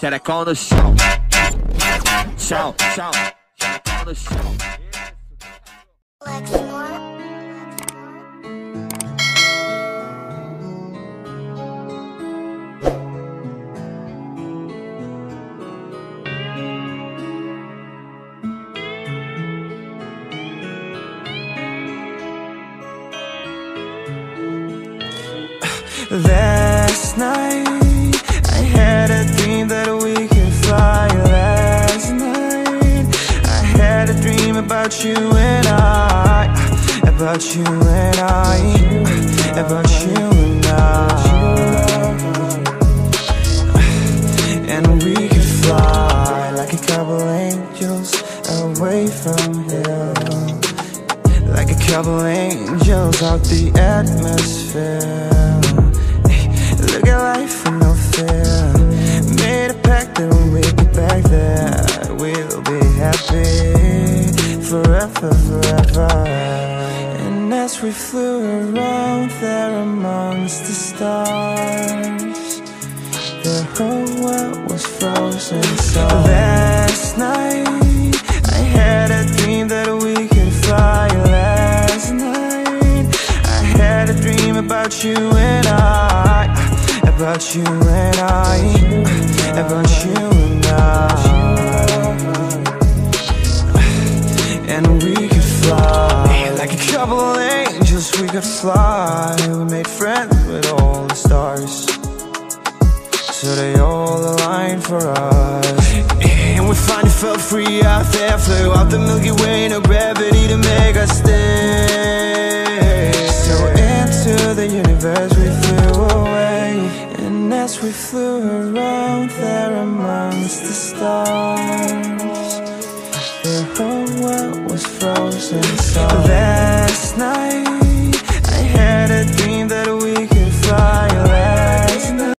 Xerecão no chão. Chão, chão. Xerecão no chão. Last about you and I About you and I About you and I. And we could fly like a couple angels away from here like a couple angels out the atmosphere forever, forever. And as we flew around there amongst the stars The whole world was frozen. So Last night I had a dream that we could fly. Last night I had a dream about you and I About you and I a couple angels we could fly. We made friends with all the stars. So they all aligned for us. And we finally felt free out there. Flew out the Milky Way, no gravity to make us stay. So into the universe we flew away. And as we flew around there amongst the stars The whole world was frozen. So That